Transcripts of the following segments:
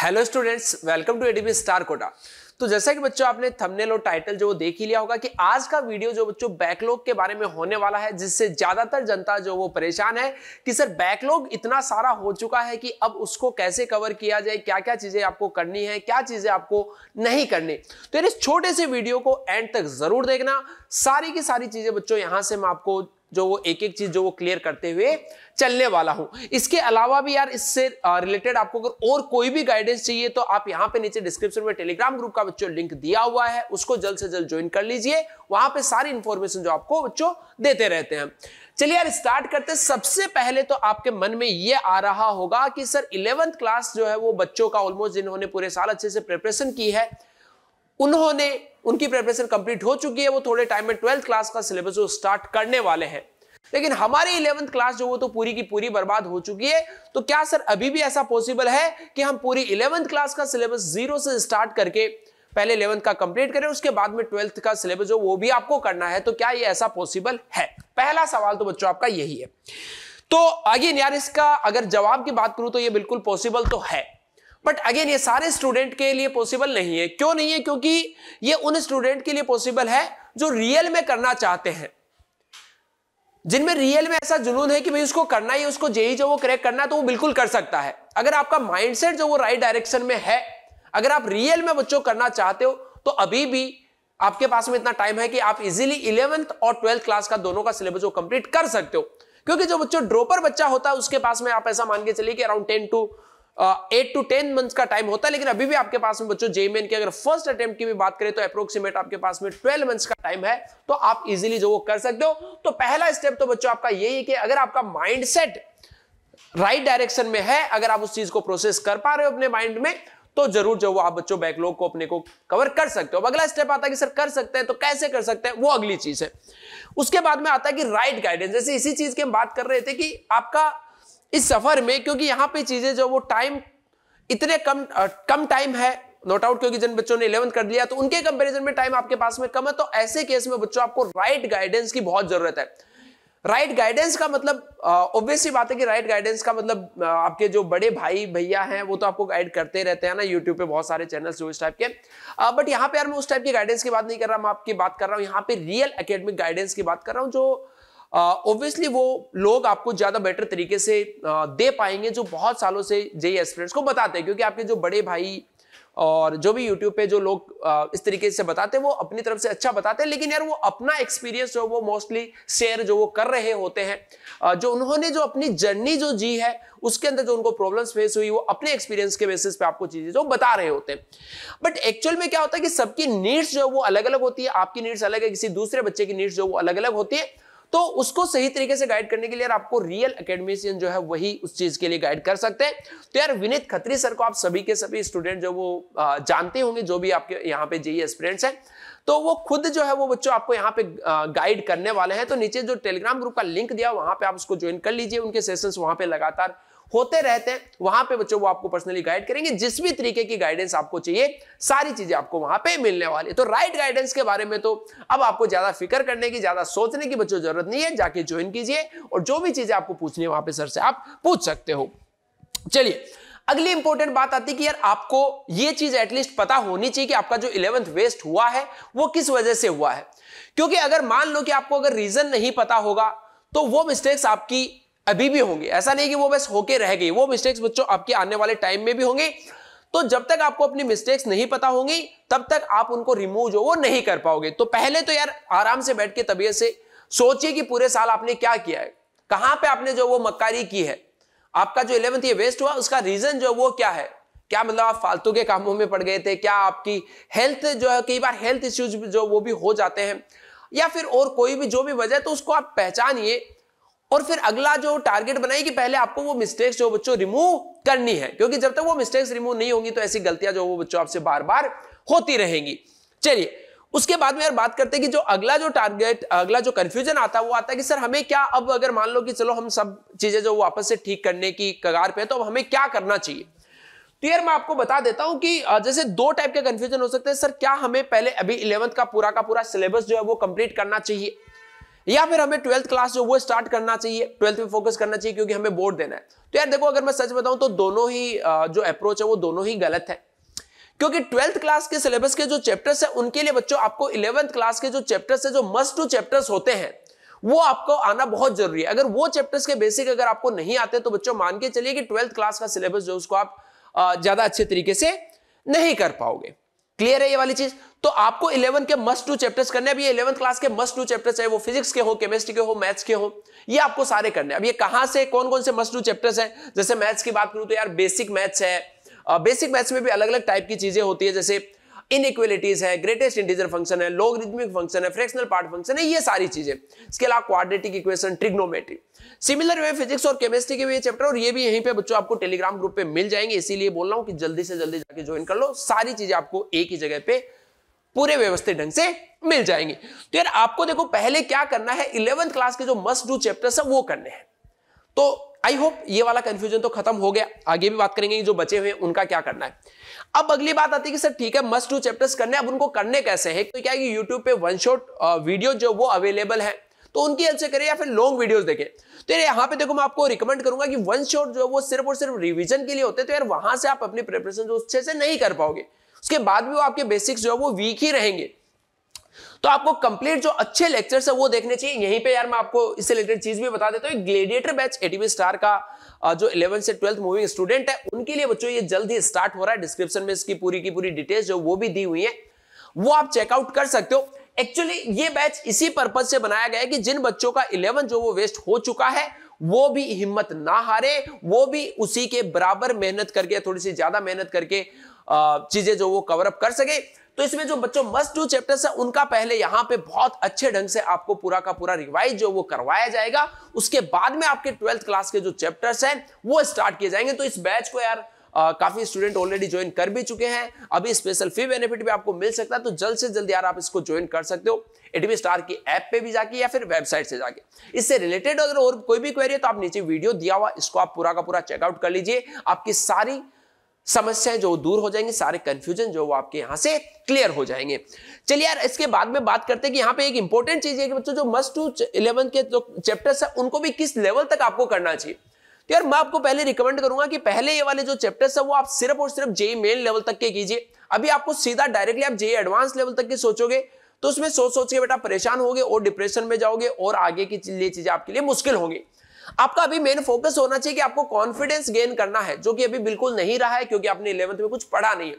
Hello students welcome to ADB star Kota तो जैसा कि बच्चों आपने थंबनेल और टाइटल जो वो देख ही लिया होगा कि आज का वीडियो जो बच्चों बैकलॉग के बारे में होने वाला है, जिससे ज़्यादातर जनता जो वो परेशान है कि सर बैकलॉग इतना सारा हो चुका है कि अब उसको कैसे कवर किया जाए क्या क्या चीज़ें आपको करनी है, क्या चीज़ें आपको नहीं करनी। तो इस छोटे से वीडियो को एंड तक ज़रूर देखना। सारी की सारी चीज़ें बच्चों यहाँ से मैं आपको जो वो एक एक चीज़ जो वो क्लियर करते हुए चलने वाला हूँ। इसके अलावा भी यार, इससे रिलेटेड आपको अगर और कोई भी गाइडेंस चाहिए तो आप यहाँ पे नीचे डिस्क्रिप्शन में टेलीग्राम ग्रुप का बच्चों लिंक दिया हुआ है, उसको जल्द से जल्द ज्वाइन कर लीजिए। वहाँ पे सारी इंफॉर्मेशन जो आपको बच्चों देते रहते हैं। चलिए यार स्टार्ट करते सबसे पहले तो आपके मन में ये आ रहा होगा कि सर इलेवंथ क्लास जो है वो बच्चों का ऑलमोस्ट जिन्होंने पूरे साल अच्छे से प्रिपरेशन की है उन्होंने, उनकी प्रिपरेशन कंप्लीट हो चुकी है, वो थोड़े टाइम में ट्वेल्थ क्लास का सिलेबस जो स्टार्ट करने वाले हैं। लेकिन हमारी इलेवंथ क्लास जो वो तो पूरी की पूरी बर्बाद हो चुकी है। तो क्या सर अभी भी ऐसा पॉसिबल है कि हम पूरी इलेवंथ क्लास का सिलेबस ज़ीरो से स्टार्ट करके पहले इलेवंथ का कंप्लीट करें, उसके बाद में ट्वेल्थ का सिलेबस जो वो भी आपको करना है? तो क्या ये ऐसा पॉसिबल है? पहला सवाल तो बच्चों आपका यही है। तो आगे यार, इसका अगर जवाब की बात करूँ तो ये बिल्कुल पॉसिबल तो है। बट अगेन ये सारे स्टूडेंट के लिए पॉसिबल नहीं है। क्यों नहीं है? क्योंकि ये उन स्टूडेंट के लिए पॉसिबल है जो रियल में करना चाहते हैं। जिनमें रियल में ऐसा जुनून है कि भाई उसको करना ही उसको जेई जो वो करेक्ट करना तो वो बिल्कुल कर सकता है। अगर आपका माइंडसेट जो वो राइट डायरेक्शन में है, अगर आप रियल में बच्चों करना चाहते हो तो अभी भी आपके पास में इतना टाइम है कि आप इजीली इलेवंथ और ट्वेल्थ क्लास का दोनों का सिलेबस कंप्लीट कर सकते हो। क्योंकि जो बच्चों ड्रोपर बच्चा होता है, उसके पास में आप ऐसा मान के चलिए कि around ten to eight to ten month का टाइम होता है, लेकिन अभी भी आपके पास में बच्चों जेमेन की अगर फ़र्स्ट अटेम्प्ट की भी बात करें तो अप्रोक्सीमेट आपके पास में ट्वेल्व मंथ्स का टाइम है तो आप इजीली जो वो कर सकते हो। तो पहला स्टेप तो बच्चों, आपका यही है कि अगर आपका माइंडसेट राइट डायरेक्शन में है, अगर आप उस चीज़ को प्रोसेस कर पा रहे हो अपने माइंड में तो ज़रूर जो आप बच्चों बैकलॉग को अपने को कवर कर सकते हो। अगला स्टेप आता है कि, सर, कर सकते हैं तो कैसे कर सकते हैं? वो अगली चीज़ है। उसके बाद में आता है कि राइट गाइडेंस जैसे इसी चीज़ की हम बात कर रहे थे कि आपका इस सफ़र में क्योंकि यहाँ पे चीज़ें जो वो टाइम इतने कम आ, कम टाइम है नोट आउट क्योंकि जिन बच्चों ने इलेवंथ कर लिया तो उनके कंपैरिजन में टाइम आपके पास में कम है तो ऐसे केस में बच्चों आपको राइट गाइडेंस की बहुत ज़रूरत है। राइट right गाइडेंस का मतलब ऑब्वियसली बात है कि राइट right गाइडेंस का मतलब आपके जो बड़े भाई भैया हैं वो तो आपको गाइड करते रहते हैं ना यूट्यूब पे बहुत सारे चैनल्स जो इस टाइप के बट यहाँ पे यार मैं उस टाइप की गाइडेंस की बात नहीं कर रहा मैं आपकी बात कर रहा हूँ यहाँ पे रियल एकेडमिक गाइडेंस की बात कर रहा हूँ जो ऑब्वियसली वो लोग आपको ज़्यादा बेटर तरीके से दे पाएँगे जो बहुत सालों से जेई एस्पिरेंट्स को बताते हैं। क्योंकि आपके जो बड़े भाई और जो भी यूट्यूब पे जो लोग इस तरीके से बताते हैं, वो अपनी तरफ़ से अच्छा बताते हैं। लेकिन यार वो अपना एक्सपीरियंस जो वो मोस्टली शेयर जो वो कर रहे होते हैं जो उन्होंने जो अपनी जर्नी जो जी है, उसके अंदर जो उनको प्रॉब्लम्स फेस हुई, वो अपने एक्सपीरियंस के बेसिस पे आपको चीज़ें जो बता रहे होते हैं। बट एक्चुअल में क्या होता है कि सबकी नीड्स जो वो अलग अलग होती है। आपकी नीड्स अलग है, किसी दूसरे बच्चे की नीड्स जो वो अलग अलग होती है। तो उसको सही तरीके से गाइड करने के लिए यार आपको रियल अकेडमिशियन जो है वही उस चीज़ के लिए गाइड कर सकते हैं। तो यार, विनीत खत्री सर को आप सभी के सभी स्टूडेंट जो वो जानते होंगे, जो भी आपके यहाँ पे जेई एस्पिरेंट्स हैं तो वो खुद जो है वो बच्चों आपको यहाँ पे गाइड करने वाले हैं। तो नीचे जो टेलीग्राम ग्रुप का लिंक दिया, वहाँ पे आप उसको ज्वाइन कर लीजिए। उनके सेशंस वहाँ पे लगातार होते रहते हैं, वहाँ पे बच्चों वो आपको पर्सनली गाइड करेंगे। जिस भी तरीके की गाइडेंस आपको चाहिए, सारी चीज़ें आपको वहाँ पे मिलने वाली तो राइट गाइडेंस के बारे में तो अब आपको ज़्यादा फ़िक्र करने की, ज़्यादा सोचने की बच्चों ज़रूरत नहीं है, जाके ज्वाइन कीजिए और जो भी चीज़ें आपको पूछनी है वहाँ पे सर से आप पूछ सकते हो। चलिए, अगली इंपॉर्टेंट बात आती है कि यार आपको ये चीज़ एटलीस्ट पता होनी चाहिए कि आपका जो इलेवंथ वेस्ट हुआ है, वो किस वजह से हुआ है। क्योंकि अगर मान लो कि आपको अगर रीजन नहीं पता होगा तो वो मिस्टेक्स आपकी अभी भी होंगे। ऐसा नहीं कि वो बस होके रह गई, वो मिस्टेक्स बच्चों आपके आने वाले टाइम में भी होंगे। तो जब तक आपको अपनी मिस्टेक्स नहीं पता होंगी, तब तक आप उनको रिमूव जो वो नहीं कर पाओगे। तो पहले तो यार आराम से बैठ के तबीयत से सोचिए कि पूरे साल आपने क्या किया है। कहाँ पे आपने जो वो मक्कारी की है? आपका जो इलेवंथ ये वेस्ट हुआ, उसका रीजन जो वो क्या है? क्या मतलब आप फालतू के कामों में पड़ गए थे? क्या आपकी हेल्थ जो है, कई बार हेल्थ इश्यूज़ जो वो भी हो जाते हैं? या फिर और कोई भी जो भी वजह तो उसको आप पहचानिए। और फिर अगला जो टारगेट बनाई कि पहले आपको वो मिस्टेक्स जो बच्चों रिमूव करनी है, क्योंकि जब तक वो मिस्टेक्स रिमूव नहीं होंगी तो ऐसी गलतियाँ जो वो बच्चों आपसे बार बार होती रहेंगी। चलिए, उसके बाद में यार बात करते हैं कि जो अगला जो टारगेट अगला जो कंफ्यूजन आता है, वो आता है कि, सर, हमें क्या अब अगर मान लो कि चलो हम सब चीज़ें जो वापस से ठीक करने की कगार पे है तो अब हमें क्या करना चाहिए? तो यार मैं आपको बता देता हूँ कि जैसे दो टाइप के कंफ्यूजन हो सकते हैं। सर, क्या हमें पहले अभी इलेवंथ का पूरा का पूरा सिलेबस जो है वो कंप्लीट करना चाहिए? या फिर हमें ट्वेल्थ क्लास जो वो स्टार्ट करना चाहिए, ट्वेल्थ में फोकस करना चाहिए क्योंकि हमें बोर्ड देना है। तो यार देखो, अगर मैं सच बताऊँ तो दोनों ही जो अप्रोच है वो दोनों ही गलत है। क्योंकि ट्वेल्थ क्लास के सिलेबस के जो चैप्टर्स है, उनके लिए बच्चों, आपको इलेवंथ क्लास के जो चैप्टर्स है, जो मस्ट टू चैप्टर्स होते हैं, वो आपको आना बहुत ज़रूरी है। अगर वो चैप्टर्स के बेसिक अगर आपको नहीं आते तो बच्चों मान के चलिए कि ट्वेल्थ क्लास का सिलेबस जो उसको आप ज़्यादा अच्छे तरीके से नहीं कर पाओगे। क्लियर है ये वाली चीज़? तो आपको इलेवन के मस्ट टू चैप्टर्स करने अभी इलेवन क्लास के मस्ट टू चैप्टर्स चाहे वो फिजिक्स के हो केमिस्ट्री के हो मैथ्स के हो, ये आपको सारे करने अब ये कहाँ से कौन कौन से मस्ट टू चैप्टर्स हैं? जैसे मैथ्स की बात करूँ तो यार बेसिक मैथ्स है। बेसिक मैथ्स में भी अलग अलग टाइप की चीज़ें होती है, जैसे इनइक्वलिटीज है ग्रेटेस्ट इंटीजर फ़ंक्शन है लोगरिथमिक फ़ंक्शन है फ्रैक्शनल पार्ट फ़ंक्शन है, ये सारी चीज़ें। इसके अलावा quadratic equation trigonometry similar way physics और केमिस्ट्री के भी ये चैप्टर और ये भी यहीं पे बच्चों आपको टेलीग्राम ग्रुप पे मिल जाएँगे। इसीलिए बोल रहा हूँ कि जल्दी से जल्दी जाके ज्वाइन कर लो। सारी चीज़ें आपको एक ही जगह पे पूरे व्यवस्थित ढंग से मिल जाएँगे। तो यार आपको देखो, पहले क्या करना है इलेवंथ क्लास के जो मस्ट डू चैप्टर्स है, वो करने हैं। तो आई होप ये वाला कंफ्यूजन तो खत्म हो गया। आगे भी बात करेंगे जो बचे हुए उनका क्या करना है। अब अगली बात आती है कि सर, ठीक है मस्ट टू चैप्टर्स करने अब उनको करने कैसे हैं? तो क्या है यूट्यूब पे वन शॉट वीडियो जो वो अवेलेबल है तो उनकी हेल्प से करें या फिर लॉन्ग वीडियोस देखें? तो यार, यहाँ पे देखो, मैं आपको रिकमेंड करूँगा कि वन शॉट जो वो सिर्फ़ और सिर्फ़ रिविजन के लिए होते तो यार, वहाँ से आप अपनी प्रिपरेशन जो अच्छे से नहीं कर पाओगे। उसके बाद भी वो आपके बेसिक्स जो है वो वीक ही रहेंगे। तो आपको कंप्लीट जो अच्छे लेक्चर्स है वो देखने चाहिए। यहीं पे यार मैं आपको इससे रिलेटेड चीज़ भी बता देता हूँ। ग्लेडिएटर बैच एटीवी स्टार का जो इलेवन से ट्वेल्थ मूविंग स्टूडेंट है, उनके लिए बच्चों ये जल्द ही स्टार्ट हो रहा है। डिस्क्रिप्शन में इसकी पूरी की पूरी डिटेल्स जो वो भी दी हुई है, वो आप चेकआउट कर सकते हो। एक्चुअली ये बैच इसी पर्पज से बनाया गया है कि जिन बच्चों का इलेवन जो वो वेस्ट हो चुका है, वो भी हिम्मत ना हारे, वो भी उसी के बराबर मेहनत करके, थोड़ी सी ज़्यादा मेहनत करके चीज़ें जो वो कवर अप कर सके। तो इसमें जो बच्चों मस्ट डू चैप्टर्स है उनका पहले यहाँ पे बहुत अच्छे ढंग से आपको पूरा का पूरा रिवाइज जो वो करवाया जाएगा। उसके बाद में आपके ट्वेल्थ क्लास के जो चैप्टर्स हैं वो स्टार्ट किए जाएँगे। तो इस बैच को यार आ, काफ़ी स्टूडेंट ऑलरेडी ज्वाइन कर भी चुके हैं। अभी स्पेशल फ़ी बेनिफिट भी आपको मिल सकता है तो जल्द से जल्द यार आप इसको ज्वाइन कर सकते हो। एटीवी स्टार की ऐप पे भी जाके या फिर वेबसाइट से जाके। इससे रिलेटेड अगर और कोई भी क्वेरी है तो आप नीचे वीडियो दिया हुआ इसको आप पूरा का पूरा चेकआउट कर लीजिए। आपकी सारी समस्याएँ जो दूर हो जाएँगी, सारे कंफ्यूजन जो वो आपके यहाँ से क्लियर हो जाएँगे। चलिए यार, इसके बाद में बात करते हैं कि यहाँ पे एक इंपॉर्टेंट चीज़ है कि बच्चों, जो मस्ट टू इलेवन के जो चैप्टर्स है, उनको भी किस लेवल तक आपको करना चाहिए? तो यार, मैं आपको पहले रिकमेंड करूँगा कि पहले ये वाले जो चैप्टर्स है, वो आप सिर्फ़ और सिर्फ़ जेई मेन लेवल तक के कीजिए। अभी आपको सीधा डायरेक्टली आप जेई एडवांस लेवल तक के सोचोगे तो उसमें सोच सोच के बेटा परेशान होगे और डिप्रेशन में जाओगे और आगे की चीज़ें आपके लिए मुश्किल होंगी। आपका अभी मेन फोकस होना चाहिए कि आपको कॉन्फिडेंस गेन करना है, जो कि अभी बिल्कुल नहीं रहा है, क्योंकि आपने इलेवंथ में कुछ पढ़ा नहीं है।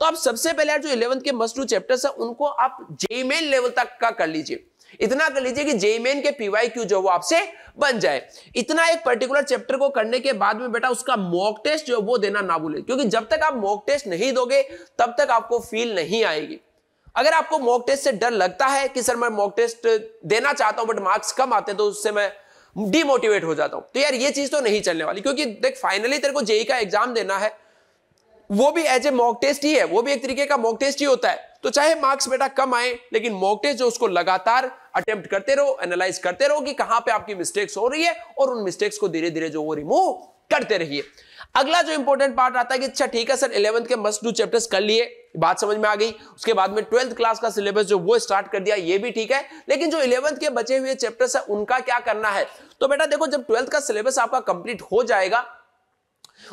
तो आप सबसे पहले जो इलेवंथ के मस्ट टू चैप्टर्स है, उनको आप जेमेन लेवल तक का कर लीजिए। इतना कर लीजिए कि जेमेन के पीवाई क्यू जो वो आपसे बन जाए। इतना एक पर्टिकुलर चैप्टर को करने के बाद में बेटा उसका मॉक टेस्ट जो वो देना ना भूले, क्योंकि जब तक आप मॉक टेस्ट नहीं दोगे, तब तक आपको फील नहीं आएगी। अगर आपको मॉक टेस्ट से डर लगता है कि सर मैं मॉक टेस्ट देना चाहता हूँ बट मार्क्स कम आते हैं तो उससे मैं डिमोटिवेट हो जाता हूँ। तो यार ये चीज़ तो नहीं चलने वाली, क्योंकि देख फाइनली तेरे को जेई का एग्ज़ाम देना है। वो भी एज ए मॉक टेस्ट ही है, वो भी एक तरीके का मॉक टेस्ट ही होता है। तो चाहे मार्क्स बेटा कम आए, लेकिन मॉक टेस्ट जो उसको लगातार अटेम्प्ट करते रहो एनालाइज करते रहो कि कहाँ पे आपकी मिस्टेक्स हो रही है, और उन मिस्टेक्स को धीरे धीरे जो वो रिमूव करते रहिए। अगला जो इंपॉर्टेंट पार्ट आता है कि अच्छा ठीक है सर इलेवंथ के मस्ट डू चैप्टर्स कर लिए। बात समझ में आ गई। उसके बाद में ट्वेल्थ क्लास का सिलेबस जो वो स्टार्ट कर दिया, ये भी ठीक है। लेकिन जो इलेवंथ के बचे हुए चैप्टर्स है, उनका क्या करना है? तो बेटा देखो, जब ट्वेल्थ का सिलेबस आपका कंप्लीट हो जाएगा,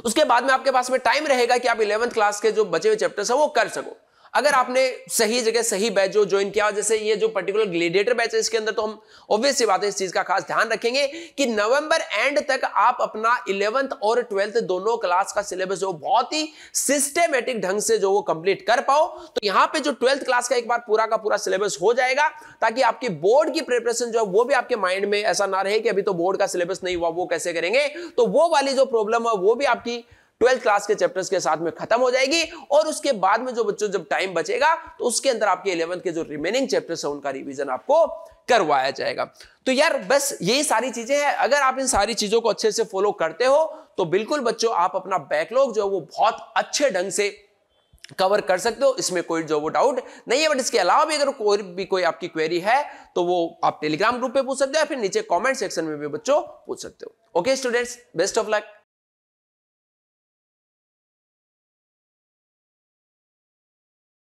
उसके बाद में आपके पास में टाइम रहेगा कि आप इलेवंथ क्लास के जो बचे हुए चैप्टर्स है, वो कर सको। अगर आपने सही जगह सही बैच जो ज्वाइन किया, जैसे ये जो पर्टिकुलर ग्लेडिएटर बैच है इसके अंदर तो हम ऑब्वियस सी बात है इस चीज़ का खास ध्यान रखेंगे कि नवंबर एंड तक आप अपना इलेवंथ और ट्वेल्थ दोनों क्लास का सिलेबस बहुत ही सिस्टेमेटिक ढंग से जो वो कंप्लीट कर पाओ तो यहाँ पे जो ट्वेल्थ क्लास का एक बार पूरा का पूरा सिलेबस हो जाएगा, ताकि आपकी बोर्ड की प्रिपरेशन जो है वो भी आपके माइंड में ऐसा ना रहे कि अभी तो बोर्ड का सिलेबस नहीं हुआ, वो कैसे करेंगे? तो वो वाली जो प्रॉब्लम है, वो भी आपकी ट्वेल्थ क्लास के चैप्टर्स के साथ में खत्म हो जाएगी और उसके बाद में जो बच्चों, जब टाइम बचेगा तो उसके अंदर आपके इलेवंथ के जो रिमेनिंग चैप्टर्स है, उनका रिविजन आपको करवाया जाएगा। तो यार, बस यही सारी चीज़ें हैं। अगर आप इन सारी चीज़ों को अच्छे से फॉलो करते हो तो बिल्कुल बच्चों, आप अपना बैकलॉग जो है, वो बहुत अच्छे ढंग से कवर कर सकते हो। इसमें कोई जो वो डाउट नहीं है। बट इसके अलावा भी अगर कोई भी, कोई आपकी क्वेरी है तो वो आप टेलीग्राम ग्रुप पे पूछ सकते हो या फिर नीचे कमेंट सेक्शन में भी बच्चों पूछ सकते हो। Okay students best of luck